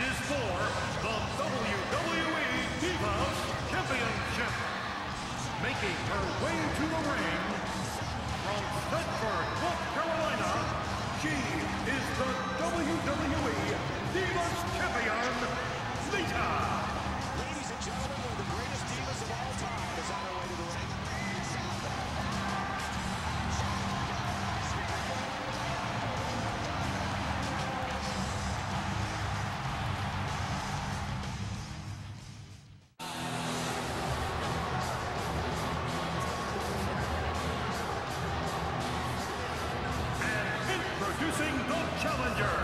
is for the WWE Divas Championship. Making her way to the ring from Bedford, North Carolina, she is the WWE Divas Champion, Lita. Introducing the challenger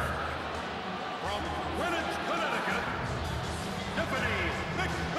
from Greenwich, Connecticut, Stephanie McMahon.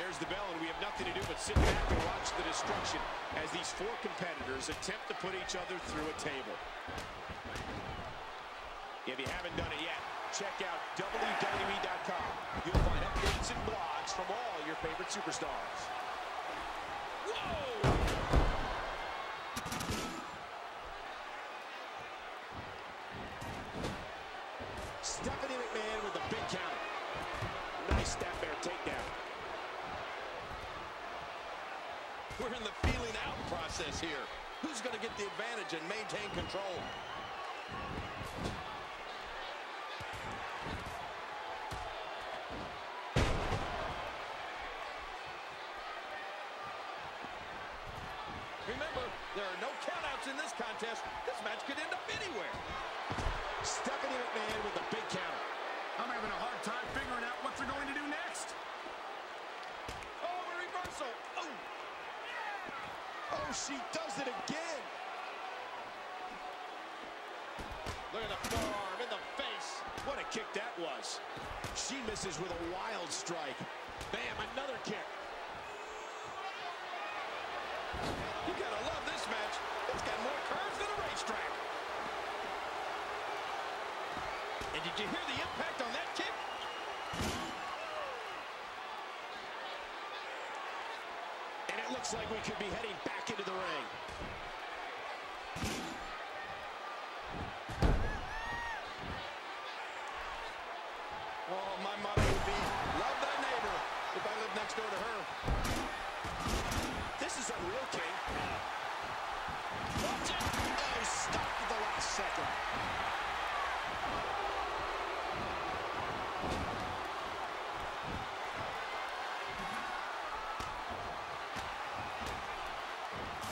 There's the bell, and we have nothing to do but sit back and watch the destruction as these four competitors attempt to put each other through a table. If you haven't done it yet, check out WWE.com. You'll find updates and blogs from all your favorite superstars. Whoa! Stephanie McMahon with the big counter. Nice step there, takedown. We're in the feeling out here. Who's going to get the advantage and maintain control? Remember, there are no countouts in this contest. This match could end up anywhere. Stephanie McMahon with the big counter. I'm having a hard time figuring out what they're going to do next. reversal. Oh. Oh, she does it again. Look at the forearm in the face. What a kick that was. She misses with a wild strike. Bam, another kick. You gotta love this match. It's got more curves than a racetrack. And did you hear the impact on that kick? And it looks like we could be heading back into the ring. Oh, my motto would be, love thy neighbor, if I lived next door to her. This is unreal, King. Watch it. Oh, stopped at the last second.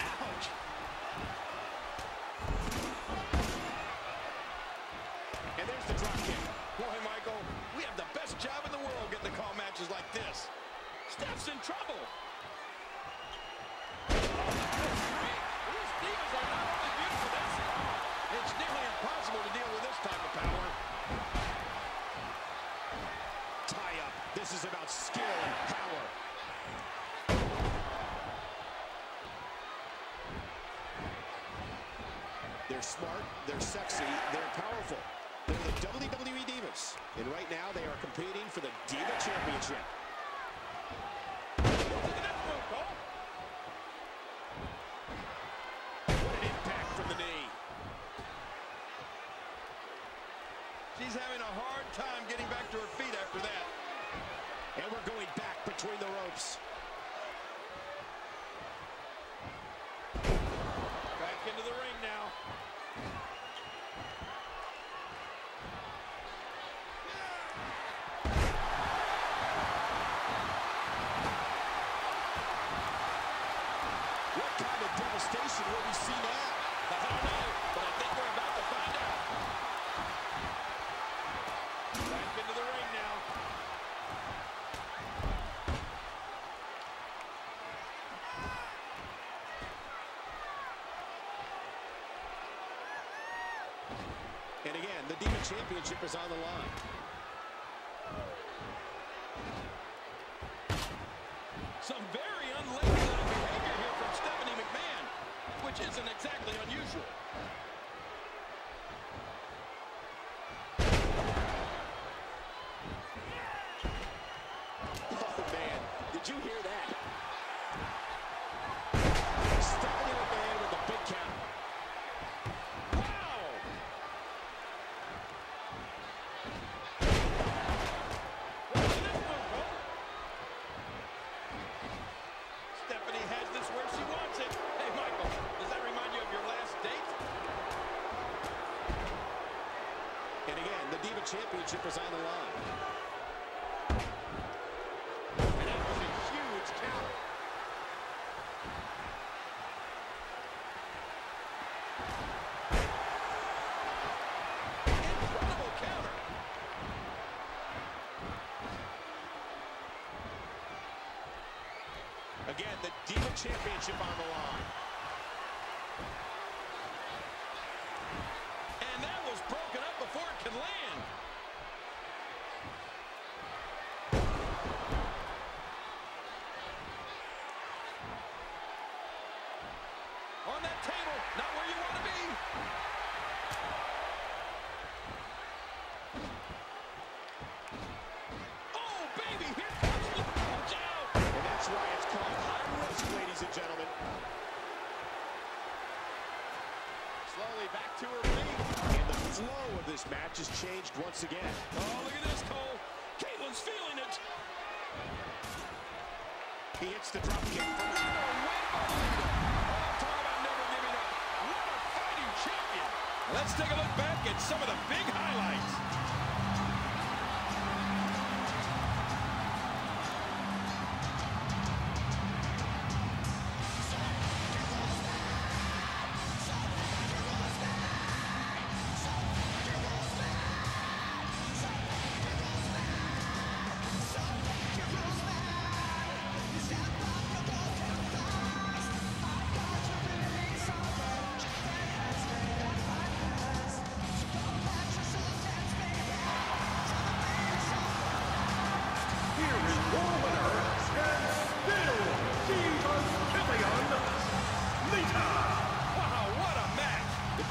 Ouch. And there's the drop kick. Boy, Michael, we have the best job in the world getting to call matches like this. Steph's in trouble. Oh, These divas are not only built for this. It's nearly impossible to deal with this type of power. Tie up. This is about skill and power. They're smart, they're sexy, they're powerful. The WWE Divas. And right now they are competing for the Diva Championship. Look at that move, Cole. What an impact from the knee. She's having a hard time getting back to her feet after that. And we're going back between the ropes. Back into the ring now. What kind of devastation will we see now? I don't know, but I think we're about to find out. Back into the ring now. And again, the Diva Championship is on the line. Some very unladylike behavior here from Stephanie McMahon, which isn't exactly unusual. Oh, man. Did you hear that? Stephanie McMahon with the big count. Wow! Look at this move, Cole. Stephanie has this where she wants it. Hey, Michael, does that remind you of your last date? And again, the Diva Is on the line. And that was a huge counter. Incredible counter. Again, the Diva Championship on the line. And that was broken up before it could land. On that table, not where you want to be. Oh, baby, here comes the punch out. And that's why it's called high risk, ladies and gentlemen. Slowly back to her feet. And the flow of this match has changed once again. Oh, look at this, Cole. Kaitlyn's feeling it. He hits the drop kick. Oh, oh, talk about never giving up. What a fighting champion. Let's take a look back at some of the big highlights.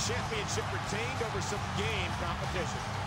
Championship retained over some game competition.